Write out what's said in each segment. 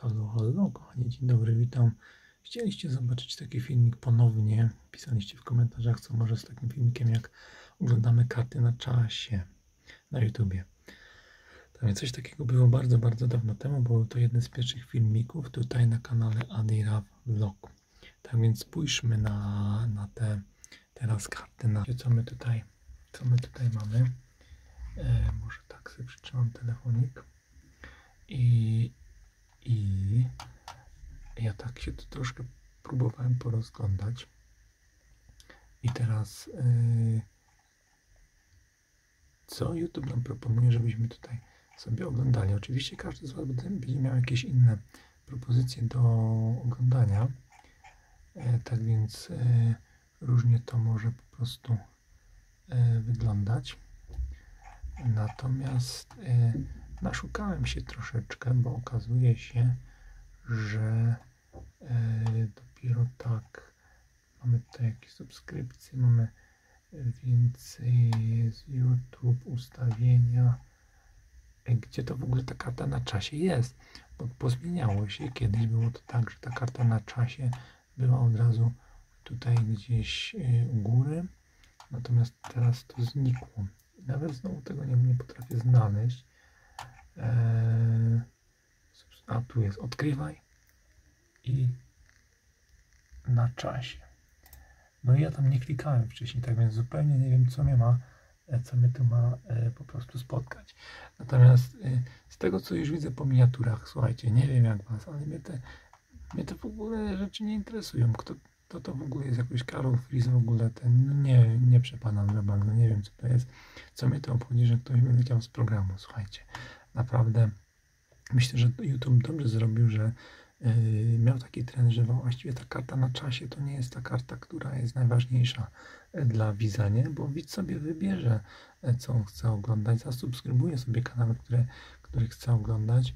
Halo, halo, kochani, dzień dobry, witam. Chcieliście zobaczyć taki filmik ponownie. Pisaliście w komentarzach, co może z takim filmikiem, jak oglądamy karty na czasie na YouTubie. Więc coś takiego było bardzo, bardzo dawno temu. Był to jeden z pierwszych filmików tutaj na kanale Adira Vlog. Tak więc spójrzmy na, na te teraz karty na co my tutaj, co my tutaj mamy. E, może tak sobie przytrzymam telefonik. I, I ja tak się tu troszkę próbowałem porozglądać. I teraz yy, co YouTube nam proponuje, żebyśmy tutaj sobie oglądali. Oczywiście każdy z Was będzie miał jakieś inne propozycje do oglądania. E, tak więc e, różnie to może po prostu e, wyglądać. Natomiast e, naszukałem się troszeczkę, bo okazuje się, że e, dopiero tak mamy tutaj jakieś subskrypcje, mamy więcej z YouTube, ustawienia, e, gdzie to w ogóle ta karta na czasie jest, bo pozmieniało się, kiedyś było to tak, że ta karta na czasie była od razu tutaj gdzieś e, u góry, natomiast teraz to znikło. Nawet znowu tego nie, nie potrafię znaleźć. Eee, a tu jest odkrywaj i na czasie. No i ja tam nie klikałem wcześniej, tak więc zupełnie nie wiem, co mnie ma, e, co mnie tu ma e, po prostu spotkać. Natomiast e, z tego, co już widzę po miniaturach, słuchajcie, nie wiem jak was, ale mnie te, mnie te w ogóle rzeczy nie interesują. Kto, to to w ogóle jest jakiś Karol Fries w ogóle ten, no nie, nie przepadam za bardzo, nie wiem co to jest, co mnie to obchodzi, że ktoś wyleciał z programu, słuchajcie, naprawdę myślę, że YouTube dobrze zrobił, że yy, miał taki trend, że właściwie ta karta na czasie to nie jest ta karta, która jest najważniejsza e, dla widza, nie? bo widz sobie wybierze, e, co on chce oglądać, zasubskrybuje sobie kanały, które, które chce oglądać,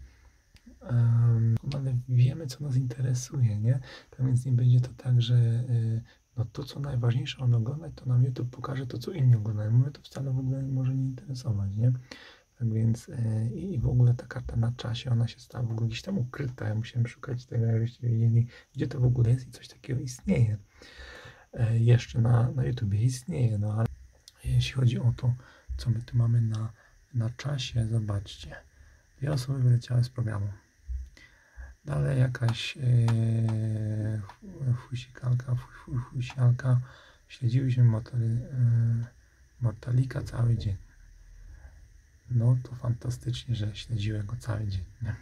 ale wiemy, co nas interesuje, nie? Tak więc nie będzie to tak, że y, no to, co najważniejsze on oglądać, to nam YouTube pokaże to, co inni oglądają. Mnie to wcale w ogóle może nie interesować, nie? Tak więc y, i w ogóle ta karta na czasie, ona się stała w ogóle gdzieś tam ukryta. Ja musiałem szukać tego, żebyście wiedzieli, gdzie to w ogóle jest i coś takiego istnieje. E, jeszcze na, na YouTubie istnieje, no ale jeśli chodzi o to, co my tu mamy na, na czasie, zobaczcie. Dwie osoby wyleciały z programu. Dalej jakaś yy, fusikalka, fu- fusialka. Śledziłyśmy mortali, yy, Mortalika cały dzień. No to fantastycznie, że śledziłem go cały dzień. Nie?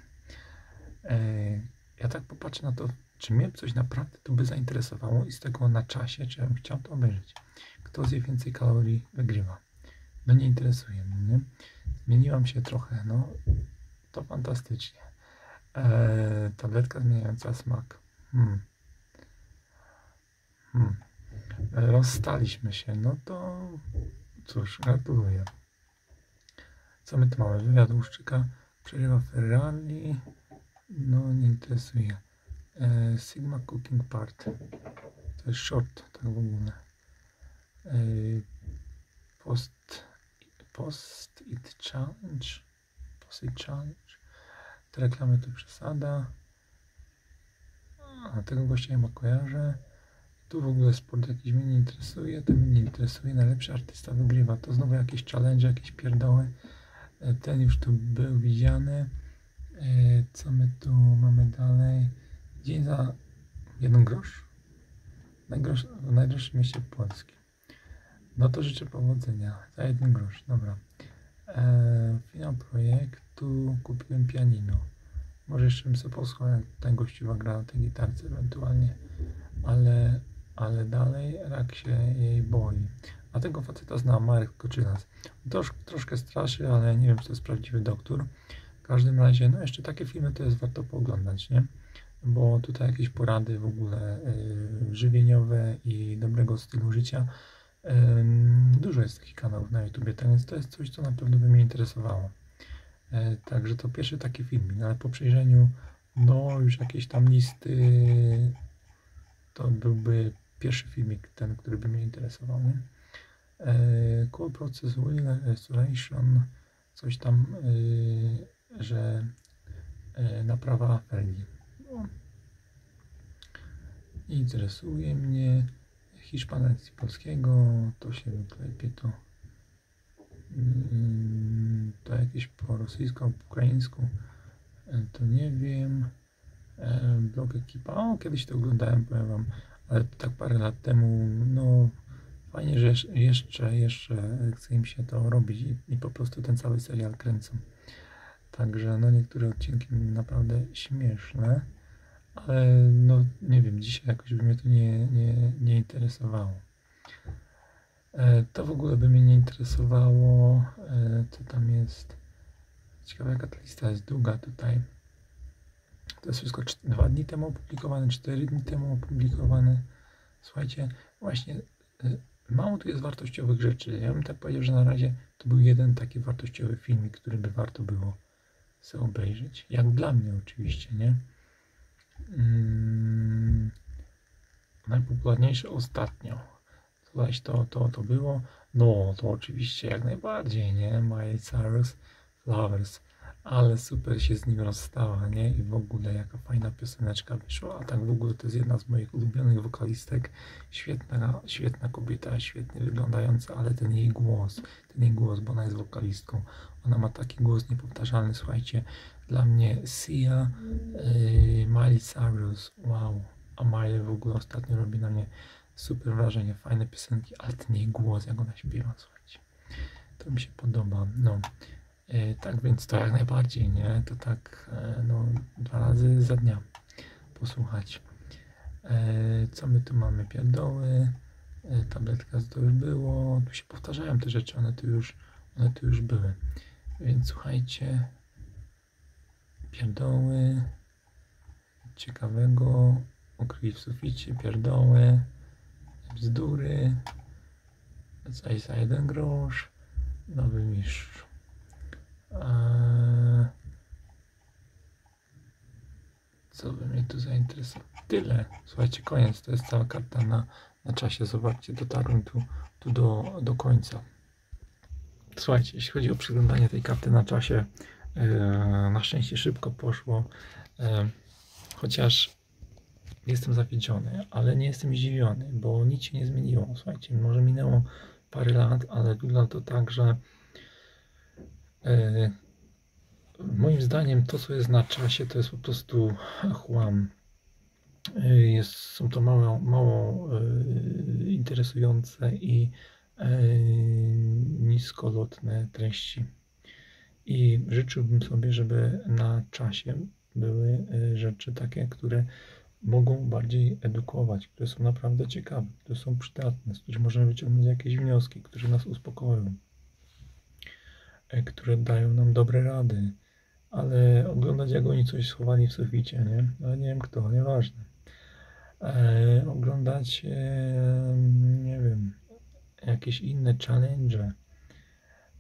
Yy, ja tak popatrzę na to, czy mnie coś naprawdę to by zainteresowało i z tego na czasie, czy bym chciał to obejrzeć. Kto zje więcej kalorii, wygrywa. No nie interesuje mnie, nie? Zmieniłam się trochę, no to fantastycznie. Eee, tabletka zmieniająca smak. Hmm. Hmm. E, Rozstaliśmy się, no to cóż, gratuluję. Co my tu mamy? Wywiad Łuszczyka, przerywa Ferrari, no nie interesuje. E, Sigma Cooking Part, to jest short, tak w ogóle. E, post, post It Challenge, Post It Challenge. Te reklamy to przesada. A tego gościa nie ma kojarzę. Tu w ogóle sport jakiś mnie nie interesuje, to mnie nie interesuje. Najlepszy artysta wygrywa. To znowu jakieś challenge, jakieś pierdoły. Ten już tu był widziany. E, Co my tu mamy dalej? Dzień za jeden grosz? Najgrosz, w najdroższym mieście Polski. No to życzę powodzenia. Za jeden grosz, dobra. E, finał projektu kupiłem pianino. Może jeszcze bym sobie posłuchał, jak ten gościuwa gra na tej gitarce ewentualnie, ale, ale dalej rak się jej boi. A tego faceta znam, Marek Koczynas. Trosz, troszkę straszy, ale nie wiem, czy to jest prawdziwy doktor. W każdym razie, no jeszcze takie filmy to jest warto pooglądać, nie? Bo tutaj jakieś porady w ogóle y, żywieniowe i dobrego stylu życia. Dużo jest takich kanałów na YouTubie, tak więc to jest coś, co na pewno by mnie interesowało. E, Także to pierwszy taki filmik, no ale po przejrzeniu, no już jakieś tam listy, to byłby pierwszy filmik, ten, który by mnie interesował, nie? E, Cool Process Restoration, coś tam, y, że e, naprawa felgi. No. Interesuje mnie Hiszpanacji polskiego, to się wyklepie to. Mm, To jakieś po rosyjsku, po ukraińsku, e, to nie wiem. E, Blog ekipa, o kiedyś to oglądałem, powiem wam, ale tak parę lat temu, no fajnie, że jeszcze- jeszcze, jeszcze chce im się to robić i, i po prostu ten cały serial kręcą. Także no niektóre odcinki naprawdę śmieszne, ale no nie wiem, dzisiaj jakoś by mnie to nie, nie, nie interesowało. E, To w ogóle by mnie nie interesowało, e, co tam jest. Ciekawe jaka ta lista jest długa tutaj. To jest wszystko dwa dni temu opublikowane, cztery dni temu opublikowane. Słuchajcie, właśnie e, mało tu jest wartościowych rzeczy. Ja bym tak powiedział, że na razie to był jeden taki wartościowy filmik, który by warto było sobie obejrzeć. Jak dla mnie oczywiście, nie? Mm, najpopularniejsze ostatnio. Słuchajcie, to, to, to było. No, to oczywiście jak najbardziej, nie? Miley Cyrus Flowers. Ale super się z nim rozstała, nie? I w ogóle jaka fajna pioseneczka wyszła. A tak w ogóle to jest jedna z moich ulubionych wokalistek. Świetna, świetna kobieta, świetnie wyglądająca, ale ten jej głos, ten jej głos, bo ona jest wokalistką. Ona ma taki głos niepowtarzalny, słuchajcie. Dla mnie Sia, yy, Miley Cyrus, wow. A Miley w ogóle ostatnio robi na mnie super wrażenie, fajne piosenki, ale ten jej głos, jak ona śpiewa, słuchajcie. To mi się podoba, no. E, tak więc to jak najbardziej, nie? To tak, e, no, dwa razy za dnia posłuchać. E, co my tu mamy? Pierdoły, tabletka to już było, tu się powtarzają te rzeczy, one tu już, one tu już były. Więc słuchajcie, pierdoły, ciekawego, ukryli w suficie, pierdoły, bzdury, za jeden grosz, nowy mistrz. Eee, co by mnie tu zainteresowało? Tyle. Słuchajcie, koniec. To jest cała karta na, na czasie. Zobaczcie, dotarłem tu, tu do, do końca. Słuchajcie, jeśli chodzi o przeglądanie tej karty na czasie, eee, na szczęście szybko poszło. Eee, chociaż jestem zawiedziony, ale nie jestem zdziwiony, bo nic się nie zmieniło. Słuchajcie, może minęło parę lat, ale wygląda to tak, że moim zdaniem to, co jest na czasie, to jest po prostu chłam. E, Jest, są to mało, mało e, interesujące i e, niskolotne treści. I życzyłbym sobie, żeby na czasie były e, rzeczy takie, które mogą bardziej edukować, które są naprawdę ciekawe, które są przydatne, z których możemy wyciągnąć jakieś wnioski, które nas uspokoją, e, które dają nam dobre rady, ale oglądać jak oni coś schowali w suficie, nie? No nie wiem kto, nieważne. E, oglądać, e, nie wiem, jakieś inne challenge,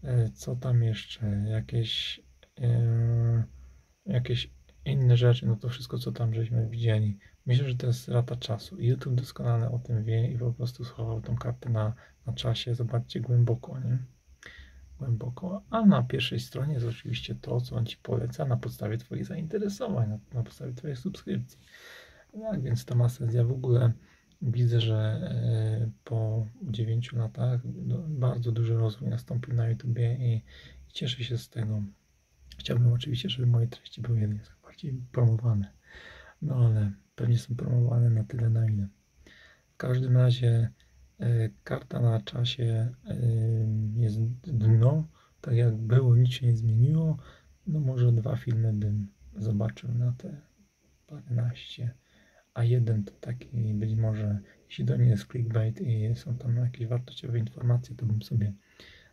e, co tam jeszcze, jakieś, e, jakieś inne rzeczy, no to wszystko co tam żeśmy widzieli. Myślę, że to jest rata czasu. YouTube doskonale o tym wie i po prostu schował tą kartę na, na czasie. Zobaczcie głęboko, nie? Głęboko. A na pierwszej stronie jest oczywiście to, co on ci poleca na podstawie Twoich zainteresowań, na, na podstawie Twojej subskrypcji. Tak więc to ma sens. Ja w ogóle widzę, że e, po 9 latach bardzo duży rozwój nastąpił na YouTubie i, cieszę się z tego. Chciałbym oczywiście, żeby moje treści były jednak bardziej promowane. No ale pewnie są promowane na tyle, na ile. W każdym razie karta na czasie e, jest dno, tak jak było, nic się nie zmieniło. No może dwa filmy bym zobaczył na te paręnaście, a jeden to taki być może, jeśli to nie jest clickbait i są tam jakieś wartościowe informacje, to bym sobie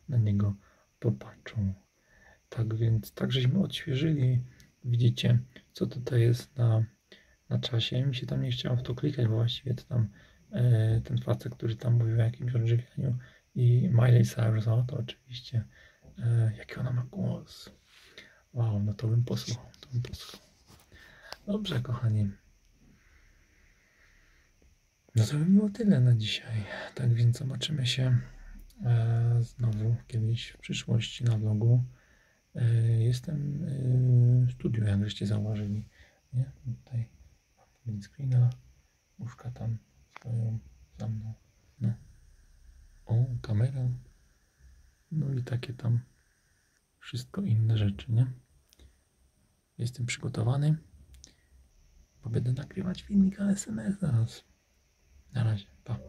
na niego popatrzył. Tak więc, tak żeśmy odświeżyli, widzicie, co tutaj jest na na czasie. Mi się tam nie chciało w to klikać, bo właściwie to tam e, ten facet, który tam mówił o jakimś odżywianiu i Miley Cyrus, o to oczywiście, e, jaki ona ma głos. Wow, no to bym posłuchał, to bym posłuchał. Dobrze, kochani. No to by było tyle na dzisiaj. Tak więc zobaczymy się e, znowu kiedyś w przyszłości na vlogu. E, Jestem e, w studiu, jak żeście zauważyli. Nie? Tutaj mam print screena, łóżka tam stoją za mną. No. O, kamera. No i takie tam wszystko inne rzeczy, nie? Jestem przygotowany, bo będę nagrywać filmik ASMR zaraz. Na razie, pa.